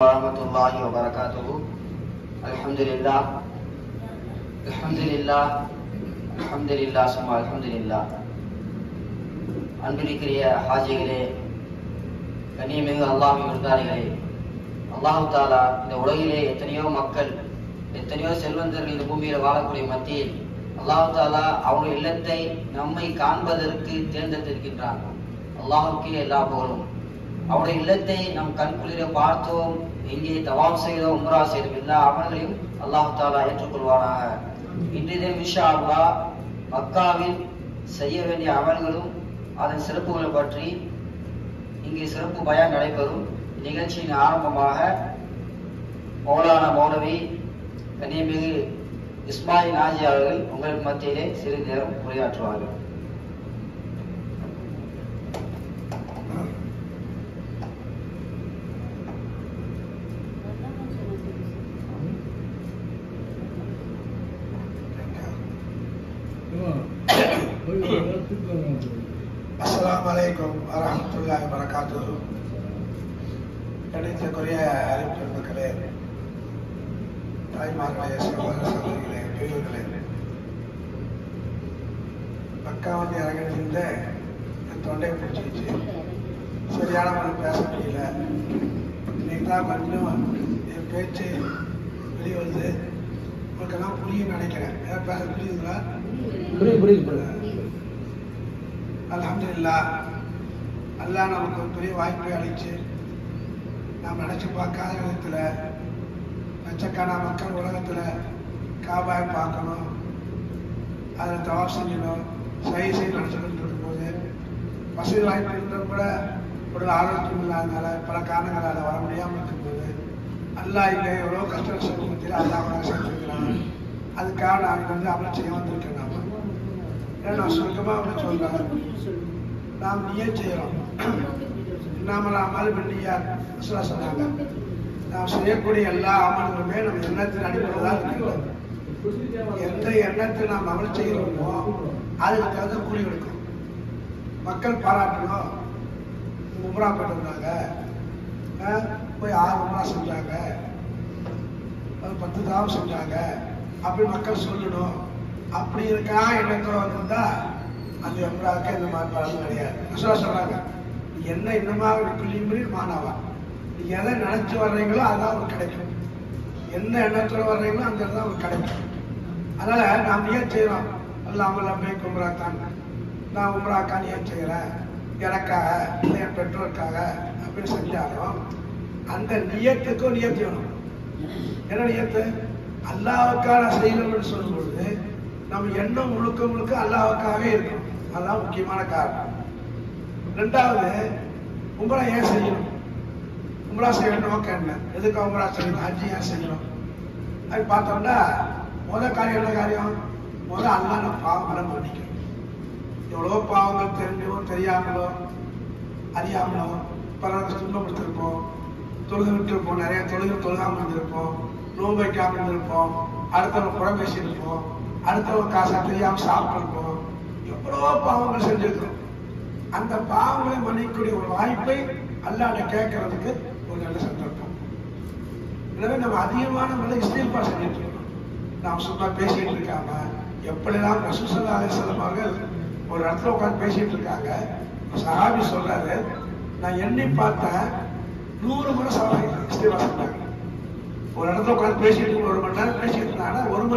ورحمة الله وبركاته الحمد لله الحمد لله الحمد لله ثم الحمد لله அன்பிற்குரிய ஹாஜிகளே கண்ணியமிகு அல்லாஹ் விருந்தாளிகளே அல்லாஹு தாலா இந்த உலகிலே எத்தனையோ மக்கள் எத்தனையோ செல்வந்தர்கள் இந்த பூமியில வாழக்கூடிய மத்தியில் அல்லாஹு தாலா அவனுடைய இல்லத்தை நம்மை காண்பதற்கு தேர்ந்தெடுத்திருக்கின்றான் அல்லாஹுக்கே எல்லா புகழும் அவருடைய இல்லத்தை நம் கண்குளிர பார்த்தோம். எங்கே தவாம் செய்தோம் உம்ரா செய்தோம் எல்லா அமல்களையும் அல்லாஹு தாலா ஏற்றுக்கொள்வானாக. இன்றைய விஷா அல்லா மக்காவில் செய்ய வேண்டிய அமல்களும் அதன் சிறப்புகளை பற்றி இங்கே சிறப்பு பயன் நடைபெறும். நிகழ்ச்சியின் ஆரம்பமாக மௌலான மௌலவி கண்ணியமிகு இஸ்மாயில் ஆஜி அவர்கள் உங்களுக்கு மத்தியிலே சிறிது நேரம் உரையாற்றுவார்கள். அஸ்ஸலாமு அலைக்கும் வரஹ்மத்துல்லாஹி வரகாத்துஹு கணிதக்குரிய அறிவிப்பிற்குகளே தாய்மார்களே சகோதர சகோதரிகளே பெரியவர்களே பக்கா வந்து இறங்கிட்டு என் தொண்டை பிடிச்சிருச்சு. சரியான முறை பேச முடியல. இன்னைக்கு தான் கொஞ்சம் என் பேச்சு வெளியே வந்து உங்களுக்கெல்லாம் புரியும் நினைக்கிறேன். ஏதாவது பேச புரியுதுங்களா? புரியுது புரியுது. அலமதுல்லா அல்லா நமக்கு ஒரு பெரிய வாய்ப்பை அளிச்சு நாம் நினச்சி பார்க்காத விதத்தில் லட்சக்கான மக்கள் உலகத்தில் காபாயை பார்க்கணும் அதில் தவாப் செஞ்சணும் சரி செய்ய நினச்சிக்கிட்டு இருக்கும்போது வசதி வாய்ப்பு இருந்தால் கூட உடல் ஆரோக்கியம் இல்லாதனால பல காரணங்களால் வர முடியாமல் இருக்கும்போது அல்லாஹ் இல்லை எவ்வளோ கஷ்ட சமூகத்தில் உலக சேர்த்துருக்கிறான் அதுக்காக நான் வந்து அமல் செய்ய வந்திருக்கேன். நான் சுருக்கமாக அப்படி சொல்கிறேன் நாம் நீயே செய்கிறோம் நாமல் அமல் பண்ணியார் சொன்னாங்க. நாம் செய்யக்கூடிய எல்லா அமல்களுமே நம்ம எண்ணத்தின் அடிப்படையில் தான் இருக்கிறோம் எந்த எண்ணத்தை நாம் அமல் செய்கிறோமோ அதுக்கு தகுந்த கூலி கொடுக்கும். மக்கள் பாராட்டணும். உம்ரா பண்ணிருந்தாங்க போய் ஆறு உம்ரா செஞ்சாங்க. பத்து தாம் செஞ்சாங்க. அப்படி மக்கள் சொல்லணும். அப்படி இருக்கா எண்ணத்தோட வந்திருந்தா அந்த உம்ராவுக்கு இந்த மாதிரி பலன் கிடையாது. ரசூலா சொல்றாங்க என்ன இன்னமா குளிமுறி மாணவா நீ எதை நினைச்சு வர்றீங்களோ அதான் உங்களுக்கு கிடைக்கும். என்ன எண்ணத்தோட வர்றீங்களோ அந்த இடத்துல உங்களுக்கு கிடைக்கும். அதனால நாம் ஏன் செய்யறோம்? அல்லாமல் கும்ரா தான் நான் உம்ராக்கான் ஏன் செய்யறேன்? எனக்காக இல்லை என் பெற்றோருக்காக அப்படின்னு செஞ்சாலும் அந்த நியத்துக்கும் நியத்து வேணும். என்ன நியத்து? அல்லாவுக்கான செய்யணும்னு சொல்லும் பொழுது நம்ம எண்ணம் முழுக்க முழுக்க அல்லாவுக்காகவே இருக்கும். அதுதான் முக்கியமான காரணம். ரெண்டாவது உங்களை ஏன் செய்யணும்? உங்களா செய்யணும் நோக்கம் என்ன எதுக்கு உங்களா செய்யணும்? ஹஜ்ஜி ஏன் செய்யணும்? அது பார்த்தோம்னா முத காரியம் என்ன காரியம்? முத அல்லா நம்ம பாவங்களை மன்னிக்கணும். எவ்வளோ பாவங்கள் தெரிஞ்சோ தெரியாமலோ அறியாமலோ பலருக்கு துன்பப்படுத்திருப்போம். தொழுது விட்டுருப்போம். நிறைய தொழுது தொழுகாமல் இருந்திருப்போம். நோன்பு வைக்காம இருந்திருப்போம். அடுத்தவங்க புறம் பேசியிருப்போம் அடுத்தவங்க காசா தெரியாம சாப்பிட்டுருக்கோம். எவ்வளவோ பாவங்கள் செஞ்சிருக்கிறோம். அந்த பாவங்களை மன்னிக்கக்கூடிய ஒரு வாய்ப்பை அல்லாட கேட்கறதுக்கு ஒரு நல்ல சந்தர்ப்பம். எனவே நம்ம அதிகமான முறையில் இஸ்தீஃபா செஞ்சுட்டு இருக்கோம். நாம் சும்மா பேசிட்டு இருக்காம எப்படிலாம் ரசூசல்லா அலிஸ்லாம் அவர்கள் ஒரு இடத்துல உட்காந்து பேசிட்டு இருக்காங்க சஹாபி சொல்றாரு நான் எண்ணி பார்த்தேன் நூறு முறை சவாரி இஸ்தீஃபா சொன்னாங்க ஒரு இடத்துல உட்காந்து பேசிட்டு ஒரு மணி நேரம் பேசிட்டு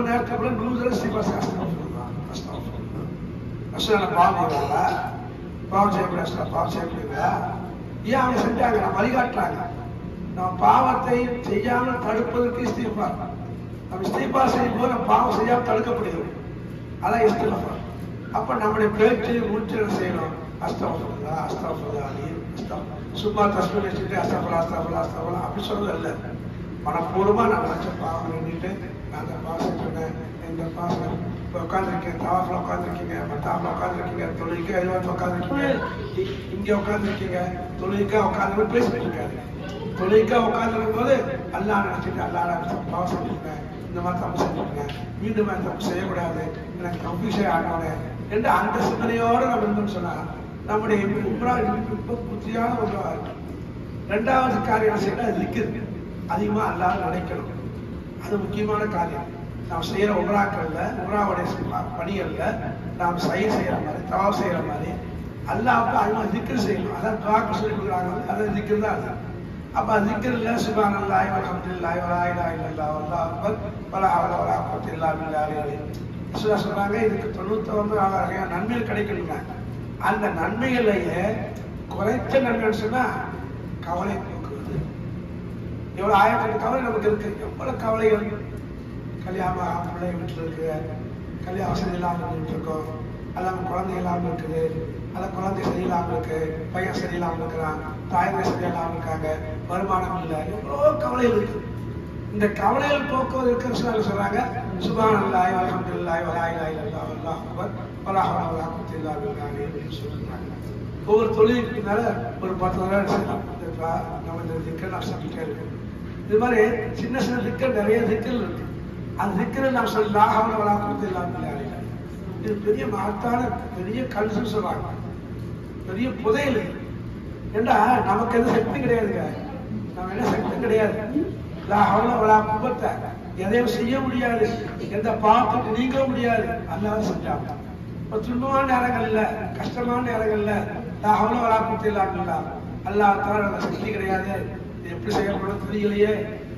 இருந்தாங்க ஒரு மணி நூறு தடவை இஸ்தீஃபா செய்யலாம் ரசூலா பாவம் செய்வாங்களா பாவம் செய்யக்கூடாது பாவம் செய்யக்கூடாதா ஏன் அவங்க செஞ்சாங்க நான் வழிகாட்டுறாங்க நான் பாவத்தை செய்யாமல் தடுப்பதற்கு இஸ்திஃபார் நம்ம இஸ்திஃபார் செய்யும் போது நம்ம பாவம் செய்யாமல் தடுக்கப்படுகிறோம் அதான் இஸ்திஃபார் அப்ப நம்முடைய பேச்சு மூச்சு செய்யணும்? அஸ்தவா அஸ்தவா நீர் அஸ்தம் சும்மா தஸ்மி வச்சுட்டு அஸ்தபலா அஸ்தபலா அஸ்தபலா அப்படி சொல்றது இல்லை மனப்பூர்வமா நான் நினைச்ச பாவம் நின்றுட்டு அந்த பாவம் இந்த பாவம் இப்போ உட்காந்துருக்கேன் தவாஃபில் உட்காந்துருக்கீங்க மத்தாமல் உட்காந்துருக்கீங்க தொழிலுக்கு எழுபத்து உட்காந்துருக்கீங்க இங்கே உட்காந்துருக்கீங்க தொழிலுக்கா உட்காந்து பேசிட்டு இருக்காரு தொழிலுக்கா உட்காந்துருக்கும் போது அல்லா நினச்சிட்டு அல்லா பாவம் செஞ்சுருக்கேன் இந்த மாதிரி தப்பு செஞ்சுருக்கேன் மீண்டும் அந்த தப்பு செய்யக்கூடாது எனக்கு கன்ஃபியூஷன் ஆகணும் என்று அந்த சிந்தனையோடு நம்ம இருந்தோம்னு சொன்னா நம்முடைய உம்ரா ரொம்ப புத்தியான ஒன்றாக ரெண்டாவது காரியம் செய்யணும் அது இருக்குது அதிகமா அல்லாஹ் நினைக்கணும். அது முக்கியமான காரியம். நாம் செய்யற உமராக்கள்ல உமராவுடைய பணிகள்ல நாம் சை செய்யற மாதிரி தவா செய்யற மாதிரி அல்லாவுக்கு அதிகமா திக்கர் செய்யணும். அதான் துவாக்கு சொல்லி கொடுக்குறாங்க. அதான் திக்கர் தான் அது. அப்ப திக்கர்ல சுபான் அல்லாஹ் அல்ஹம்துலில்லாஹ் வலா இலாஹா இல்லல்லாஹ் வல்லாஹு அக்பர். வலா ஹவ்ல வலா குவத்த இல்லா பில்லாஹில் அலியில் சொல்றாங்க இதுக்கு தொண்ணூத்தி ஒன்பது வகையான நன்மைகள் கிடைக்கணுங்க. அந்த நன்மைகளையே குறைச்ச நன்மைன்னு சொன்னா கவலை. எவ்வளோ எவ்வளவு ஆயிரக்கணக்கான கவலை நமக்கு இருக்கு. எவ்வளவு கவலைகள் கல்யாணம் பிள்ளை வீட்டில் இருக்கு. கல்யாண வசதி இல்லாமல் இருக்கோம். அல்லாம குழந்தை இல்லாமல் இருக்குது. அல்ல குழந்தை சரியில்லாமல் இருக்கு. பையன் சரியில்லாமல் இருக்கிறான். தாய்மை சரியில்லாமல் இருக்காங்க. வருமானம் இல்லை. எவ்வளோ கவலைகள் இருக்கு. இந்த கவலைகள் போக்குவதற்கு சிலர் சொல்றாங்க சுபான் அல்லாஹ் அல்ஹம்துலில்லாஹ் வலா இலாஹா இல்லல்லாஹ் வல்லாஹு அப்படின்னு ஒவ்வொரு தொழிலுக்கு மேல ஒரு பத்து தடவை நம்ம இந்த திக்க நான் சொல்லிட்டே இருக்கேன். இது மாதிரி சின்ன சின்ன திக்கல் நிறைய திக்கல் இருக்கு. அந்த திக்கல் நாம் சொல்லி அவனை வளாக்கத்து இல்லாமல் இது பெரிய மகத்தான பெரிய கல்சுன்னு சொல்றாங்க பெரிய புதையல் ஏண்டா நமக்கு எந்த சக்தி கிடையாதுங்க. நம்ம என்ன சக்தி கிடையாது. அவன வளா குப்பத்தை எதையும் செய்ய முடியாது. எந்த பாவத்துக்கு நீங்க முடியாது. அல்லாத செஞ்சாங்க துன்பமான நேரங்கள்ல கஷ்டமான நேரங்கள்ல நான் அவன வளா குப்பத்தை சக்தி கிடையாது. எப்படி செயல்படும் தெரியலையே.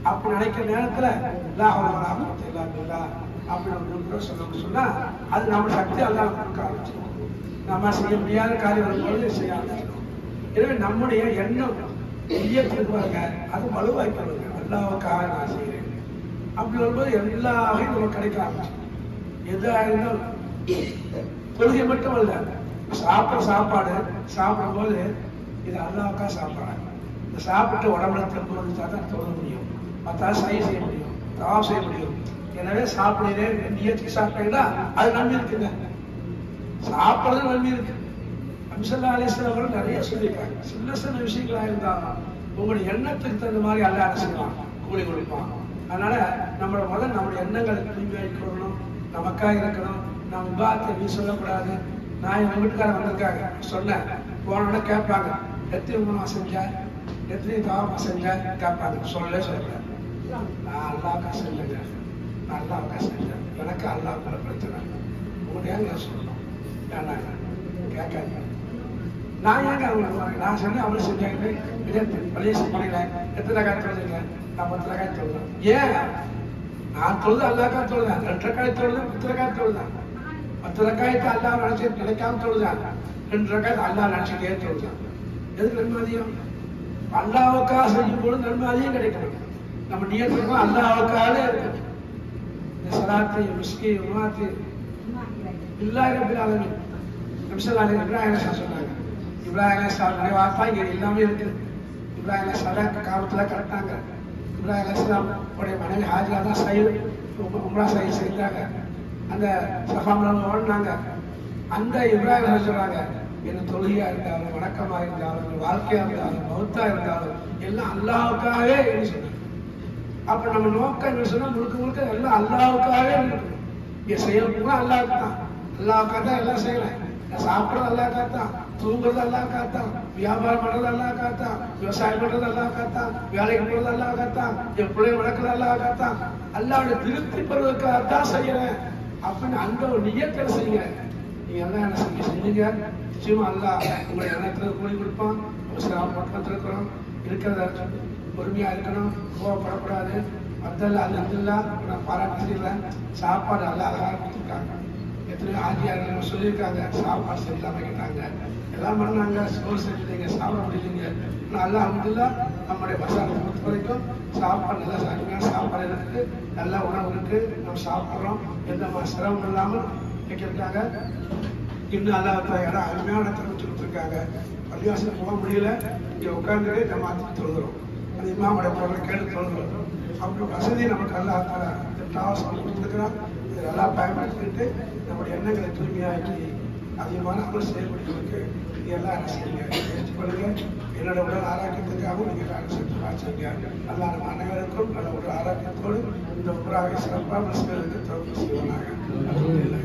அப்படி நினைக்கிற நேரத்துல லாஹவல வலா குவத்த அப்படின்னு ஒரு சொன்னா அது நம்ம சக்தி அல்லா கொடுக்க ஆரம்பிச்சிடும். நம்ம செய்ய முடியாத காரியம் வரும்போது செய்ய ஆரம்பிச்சிடும். எனவே நம்முடைய எண்ணம் இயக்கத்துக்கு பாருங்க அது வலுவாய்க்கணுங்க அல்லாவுக்காக நான் செய்கிறேன். அப்படி வரும்போது எல்லா வகையும் நமக்கு கிடைக்க ஆரம்பிச்சிடும். எதா இருந்தாலும் தொழுகை மட்டும் அல்ல. சாப்பிட்ற சாப்பாடு சாப்பிடும் போது இது அல்லாவுக்கா சாப்பிட்றாங்க இந்த சாப்பிட்டு உடம்புல திரும்ப வந்துச்சா தான் தொழ முடியும். மற்றா சரி செய்ய முடியும் தவா செய்ய முடியும். எனவே சாப்பிடுறேன் நியத்துக்கு சாப்பிட்டீங்கன்னா அது நம்பி இருக்குங்க. சாப்பிடுறது நம்பி இருக்கு. அம்சல்லா அலிஸ்லாம் நிறைய சொல்லியிருக்காங்க. சின்ன சின்ன விஷயங்களா இருந்தாலும் உங்களுடைய எண்ணத்துக்கு தகுந்த மாதிரி அல்ல என்ன கூலி கொடுப்பான். அதனால நம்மளோட முதல் நம்மளுடைய எண்ணங்களை தூய்மையாக்கி கொள்ளணும் நமக்காக இருக்கணும். நம்ம விவாதத்தை நீ சொல்லக்கூடாது. நான் என் வீட்டுக்காரன் வந்திருக்காங்க. சொன்னேன் போனோட கேட்பாங்க. எத்தனை மூணு செஞ்ச? எத்தனை தவமா செஞ்ச? கேட்பாங்க. சொல்ல சொல்றேன் நான் அல்லாவுக்கா செஞ்சேன் நான் அல்லாவுக்கா செஞ்சேன். எனக்கு அல்லாவுக்குள்ள பிரச்சனை உங்களுடைய நான் சொல்லணும்? வேணாங்க கேட்காதீங்க. நான் ஏங்க அவங்க நான் சொன்னேன் அவங்களும் செஞ்சாங்க. இதே பழைய எத்தனை காய் தொழுதுங்க? நான் பத்து காய் தொழுதேன். ஏன்? நான் தொழுது அல்லாக்கா தொழுதேன். ரெண்டரை காய் தொழுதேன் பத்து ரக்காய் தொழுதேன். பத்து ரக்காயத்தை அல்லா நினைச்சு நினைக்காம தொழுதான் ரெண்டு ரக்காயத்தை அல்லா நினைச்சுட்டே தொழுதான் எதுக்கு நன்மை அதிகம் அல்லாவுக்காக செய்யும் பொழுது நன்மை அதிகம் கிடைக்கணும். நம்ம நியத்துக்கும் அல்லாவுக்காக இருக்கணும். இந்த சலாத்தை மிஸ்கி உமாத்தி இல்லாத பிலாலமின் நம்சலாலே இப்ராஹிம் சொன்னாங்க. இப்ராஹிம் அலைஹிஸ்ஸலாம் நினைவாப்பா இங்க எல்லாமே இருக்கு. இப்ராஹிம் அலைஹிஸ்ஸலாம் காலத்துல கரெக்டாங்க இப்ராஹிம் அலைஹிஸ்ஸலாம் உடைய மனைவி ஹாஜிரா தான் சைடு உம்ரா சைல் செஞ்சாங்க அந்த சகாமலாம் ஓடினாங்க அந்த இப்ராஹிம் சொல்றாங்க என்ன தொழுகையா இருந்தாலும் வணக்கமா இருந்தாலும் வாழ்க்கையா இருந்தாலும் மௌத்தா இருந்தாலும் எல்லாம் அல்லாவுக்காகவே என்று சொன்னாங்க. அப்ப நம்ம நோக்கம் என்ன சொன்னா முழுக்க முழுக்க எல்லாம் அல்லாவுக்காகவே இருக்கணும் இங்க செயல் பூரா அல்லாவுக்கு தான். அல்லாவுக்காக தான் எல்லாம் செய்யறேன் நான் சாப்பிடுறது அல்லாவுக்காக தான் தூங்குறது அல்லாவுக்காக தான் வியாபாரம் பண்றது அல்லாவுக்காக தான் விவசாயம் பண்றது அல்லாவுக்காக தான் வேலைக்கு போறது அல்லாவுக்காக தான் என் பிள்ளை வளர்க்கறது அல்லாவுக்காக தான் அல்லாவுடைய திருப்தி பெறுவதற்காக தான் செய்யறேன். அப்படின்னு அந்த ஒரு நியத்தை செய்யுங்க. நீங்க எல்லாம் என்ன செஞ்சு செஞ்சீங்க நிச்சயமா அல்லாஹ் உங்களை எண்ணத்துல கூலி கொடுப்பான். சிரமம் பக்கத்திருக்கிறோம் இருக்கிறத பொறுமையா இருக்கணும். கோவப்படக்கூடாது. அது அல்லா நான் பாராட்டுறேன் சாப்பாடு நல்லா அழகாக கொடுத்துருக்காங்க. எத்தனையோ ஆஜியார்கள் சொல்லியிருக்காங்க. சாப்பாடு சரியில்லாம கேட்டாங்க. எல்லாம் பண்ணாங்க. சோறு செஞ்சுட்டீங்க. சாப்பிட முடியலைங்க. நல்லா அல்ஹம்துலில்லாஹ் நம்முடைய பசங்களை பொறுத்த வரைக்கும் சாப்பாடு நல்லா அருமையான இருக்கு. நல்ல உணவு இருக்கு. நம்ம சாப்பிட்றோம். எந்த சிரமம் இல்லாமல் வைக்கிருக்காங்க இன்னும் அல்லாத இடம் அருமையான இடத்துல வச்சு கொடுத்துருக்காங்க. பள்ளிவாசல் போக முடியல. இங்க உட்கார்ந்துட்டே நம்ம ஆத்து தொழுகிறோம் அந்த இமாமுடைய பொருளை கேட்டு தொழுகிறோம் அப்படி வசதி நமக்கு நல்லா இந்த டாவஸ் இதை நல்லா பயன்படுத்திட்டு நம்முடைய எண்ணங்களை தூய்மையாக்கி அதிகமான அமல் செயல்படுவதற்கு எல்லாம் என்ன முயற்சி பண்ணுங்க. என்னோட உடல் ஆரோக்கியத்துக்காகவும் நீங்க காரணம் செஞ்சு பாய்ச்சுங்க நல்லா நம்ம அனைவருக்கும் நல்ல உடல் ஆரோக்கியத்தோடு இந்த உடலாக சிறப்பாக மசிதர்களுக்கு தொடர்பு செய்வாங்க